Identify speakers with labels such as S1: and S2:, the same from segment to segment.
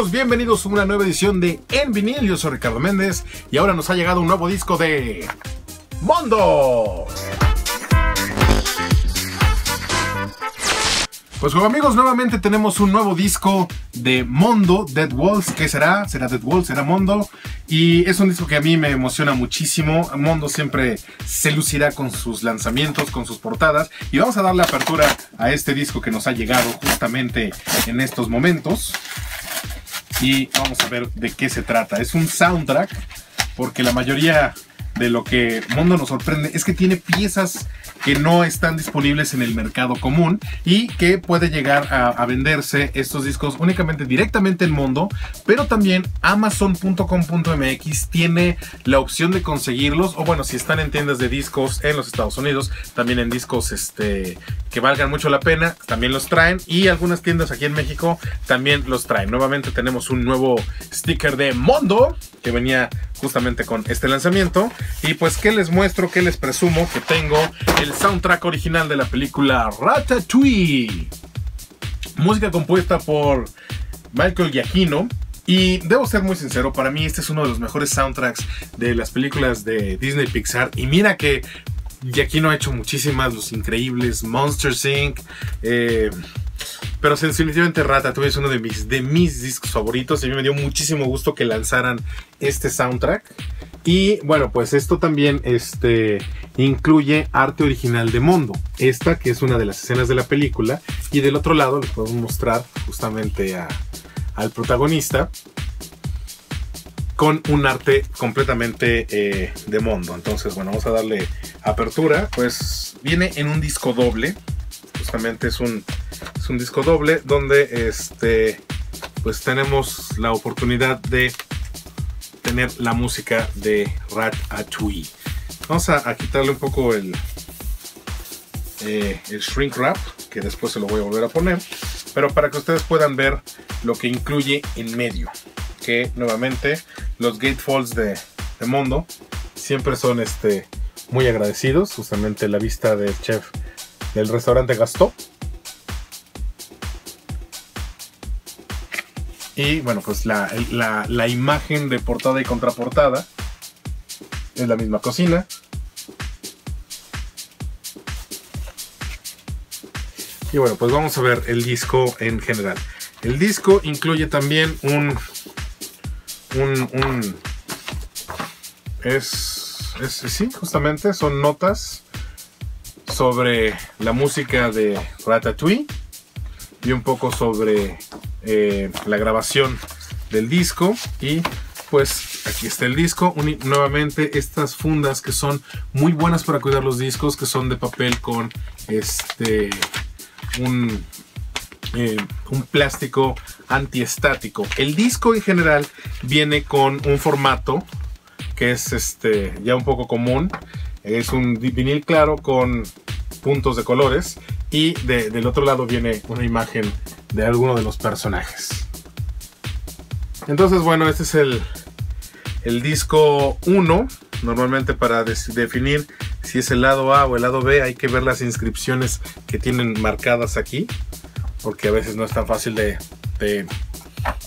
S1: amigos, bienvenidos a una nueva edición de En Vinil. Yo soy Ricardo Méndez y ahora nos ha llegado un nuevo disco de Mondo. Pues como amigos, nuevamente tenemos un nuevo disco de Mondo, Dead Walls. ¿Qué será? ¿Será Dead Walls? ¿Será Mondo? Y es un disco que a mí me emociona muchísimo. Mondo siempre se lucirá con sus lanzamientos, con sus portadas. Y vamos a darle apertura a este disco que nos ha llegado justamente en estos momentos. Y vamos a ver de qué se trata. Es un soundtrack, porque la mayoría de lo que Mondo nos sorprende es que tiene piezas que no están disponibles en el mercado común y que puede llegar a, venderse estos discos únicamente directamente en Mondo, pero también amazon.com.mx tiene la opción de conseguirlos o bueno, si están en tiendas de discos en los Estados Unidos, también en discos este que valgan mucho la pena, también los traen y algunas tiendas aquí en México también los traen. Nuevamente tenemos un nuevo sticker de Mondo que venía justamente con este lanzamiento y pues que les muestro, que les presumo que tengo el soundtrack original de la película Ratatouille. Música compuesta por Michael Giacchino. Y debo ser muy sincero, para mí este es uno de los mejores soundtracks de las películas de Disney Pixar. Y mira que Giacchino ha hecho muchísimas, los increíbles, Monster Inc., eh, pero definitivamente Ratatouille es uno de mis, de mis discos favoritos. Y a mí me dio muchísimo gusto que lanzaran este soundtrack. Y bueno, pues esto también este, incluye arte original de Mondo. Esta que es una de las escenas de la película. Y del otro lado les podemos mostrar justamente al protagonista con un arte completamente eh, de Mondo. Entonces, bueno, vamos a darle apertura. Pues viene en un disco doble. Justamente es un, es un disco doble donde este, pues tenemos la oportunidad de tener la música de Rat Atui. Vamos a, quitarle un poco el, eh, el shrink wrap, que después se lo voy a volver a poner, pero para que ustedes puedan ver lo que incluye en medio, que nuevamente los gatefolds de, de Mondo siempre son este, muy agradecidos, justamente la vista del chef del restaurante Gastó Y bueno, pues la, imagen de portada y contraportada es la misma cocina. Y bueno, pues vamos a ver el disco en general. El disco incluye también un. Un. un es, es. Sí, justamente son notas sobre la música de Ratatouille y un poco sobre eh, la grabación del disco y pues aquí está el disco. nuevamente estas fundas que son muy buenas para cuidar los discos, que son de papel con este un, eh, un plástico antiestático. El disco en general viene con un formato que es este ya un poco común. Es un vinil claro con puntos de colores y del otro lado viene una imagen de alguno de los personajes. Entonces, bueno, este es el, el disco 1. Normalmente para definir si es el lado A o el lado B hay que ver las inscripciones que tienen marcadas aquí. Porque a veces no es tan fácil de, de,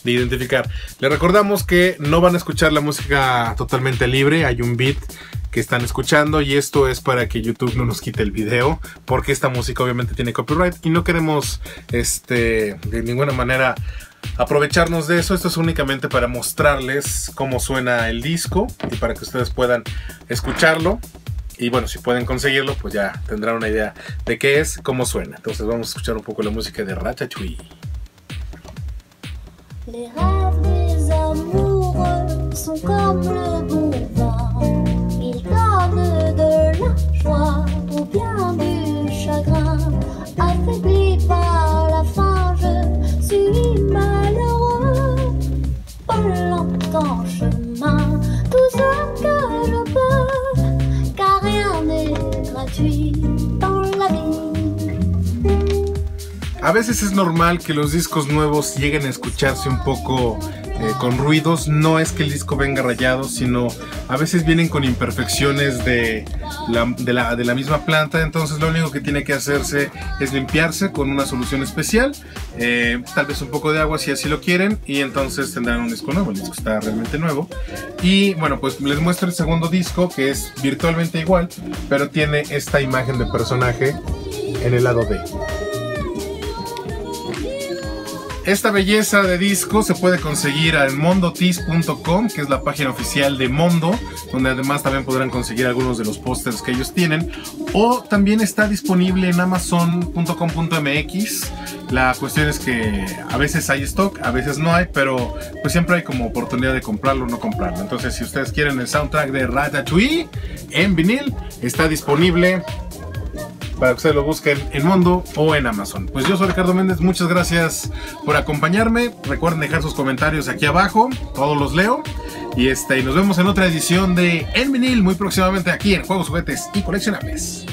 S1: de identificar. Le recordamos que no van a escuchar la música totalmente libre. Hay un beat que están escuchando y esto es para que YouTube no nos quite el video porque esta música obviamente tiene copyright y no queremos este de ninguna manera aprovecharnos de eso. Esto es únicamente para mostrarles cómo suena el disco y para que ustedes puedan escucharlo. Y bueno, si pueden conseguirlo, pues ya tendrán una idea de qué es, cómo suena. Entonces vamos a escuchar un poco la música de comme le A veces es normal que los discos nuevos lleguen a escucharse un poco eh, con ruidos. No es que el disco venga rayado, sino a veces vienen con imperfecciones de la, de la, de la misma planta. Entonces lo único que tiene que hacerse es limpiarse con una solución especial, eh, tal vez un poco de agua si así lo quieren, y entonces tendrán un disco nuevo. El disco está realmente nuevo. Y bueno, pues les muestro el segundo disco que es virtualmente igual, pero tiene esta imagen de personaje en el lado B. Esta belleza de disco se puede conseguir en mondotis.com, que es la página oficial de Mondo, donde además también podrán conseguir algunos de los pósters que ellos tienen. O también está disponible en amazon.com.mx. La cuestión es que a veces hay stock, a veces no hay, pero pues siempre hay como oportunidad de comprarlo o no comprarlo. Entonces, si ustedes quieren el soundtrack de Ratatouille en vinil, está disponible para que ustedes lo busquen en Mundo o en Amazon. Pues yo soy Ricardo Méndez, muchas gracias por acompañarme. Recuerden dejar sus comentarios aquí abajo, todos los leo. Y, este, nos vemos en otra edición de En Vinil muy próximamente aquí en Juegos, Juguetes y Coleccionables.